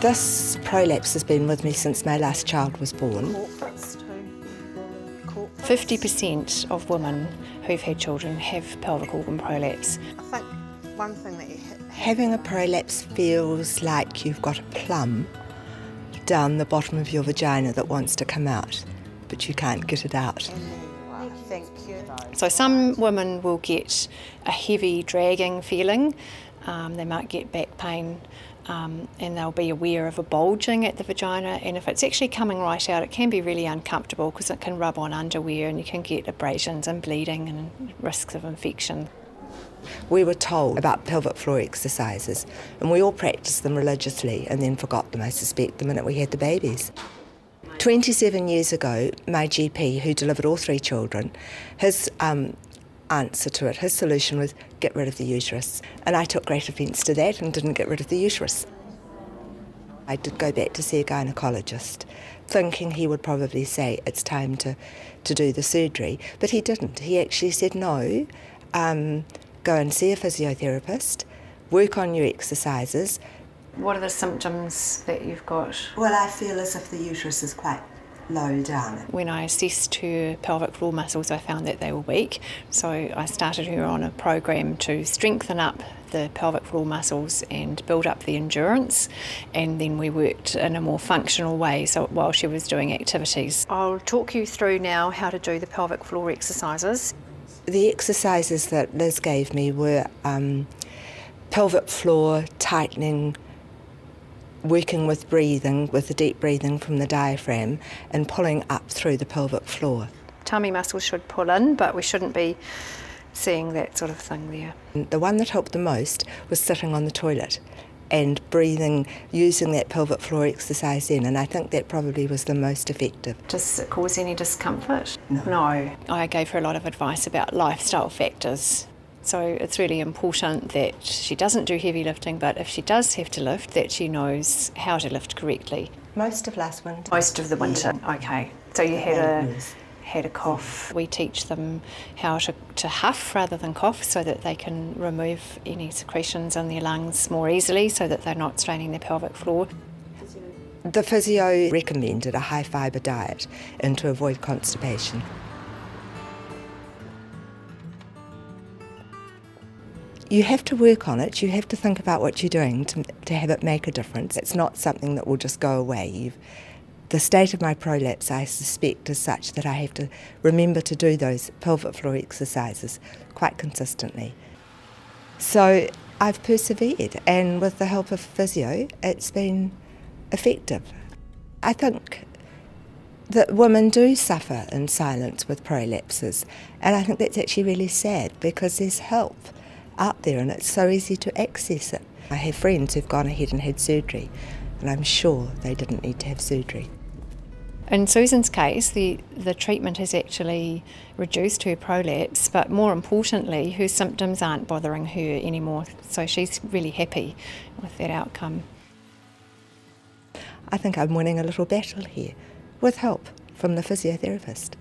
This prolapse has been with me since my last child was born. 50% of women who've had children have pelvic organ prolapse. I think one thing that you hit, Having a prolapse feels like you've got a plum down the bottom of your vagina that wants to come out, but you can't get it out. I you So some women will get a heavy dragging feeling. Um, they might get back pain um, and they'll be aware of a bulging at the vagina. And if it's actually coming right out, it can be really uncomfortable because it can rub on underwear and you can get abrasions and bleeding and risks of infection. We were told about pelvic floor exercises, and we all practiced them religiously and then forgot them, I suspect, the minute we had the babies. 27 years ago, my GP, who delivered all three children, his um, answer to it, his solution was get rid of the uterus. And I took great offence to that and didn't get rid of the uterus. I did go back to see a gynecologist, thinking he would probably say it's time to, to do the surgery, but he didn't. He actually said no, um, go and see a physiotherapist, work on your exercises. What are the symptoms that you've got? Well, I feel as if the uterus is quite low down. When I assessed her pelvic floor muscles, I found that they were weak. So I started her on a program to strengthen up the pelvic floor muscles and build up the endurance. And then we worked in a more functional way so while she was doing activities. I'll talk you through now how to do the pelvic floor exercises. The exercises that Liz gave me were um, pelvic floor tightening working with breathing, with the deep breathing from the diaphragm and pulling up through the pelvic floor. Tummy muscles should pull in, but we shouldn't be seeing that sort of thing there. The one that helped the most was sitting on the toilet and breathing, using that pelvic floor exercise in, and I think that probably was the most effective. Does it cause any discomfort? No. No. I gave her a lot of advice about lifestyle factors. So it's really important that she doesn't do heavy lifting, but if she does have to lift, that she knows how to lift correctly. Most of last winter. Most of the winter. Yeah. Okay. So you had a had a cough. We teach them how to, to huff rather than cough so that they can remove any secretions in their lungs more easily so that they're not straining their pelvic floor. The physio recommended a high fibre diet and to avoid constipation. You have to work on it, you have to think about what you're doing to, to have it make a difference. It's not something that will just go away. You've, the state of my prolapse, I suspect, is such that I have to remember to do those pelvic floor exercises quite consistently. So I've persevered, and with the help of physio, it's been effective. I think that women do suffer in silence with prolapses, and I think that's actually really sad because there's help out there and it's so easy to access it. I have friends who've gone ahead and had surgery, and I'm sure they didn't need to have surgery. In Susan's case, the, the treatment has actually reduced her prolapse, but more importantly, her symptoms aren't bothering her anymore. So she's really happy with that outcome. I think I'm winning a little battle here with help from the physiotherapist.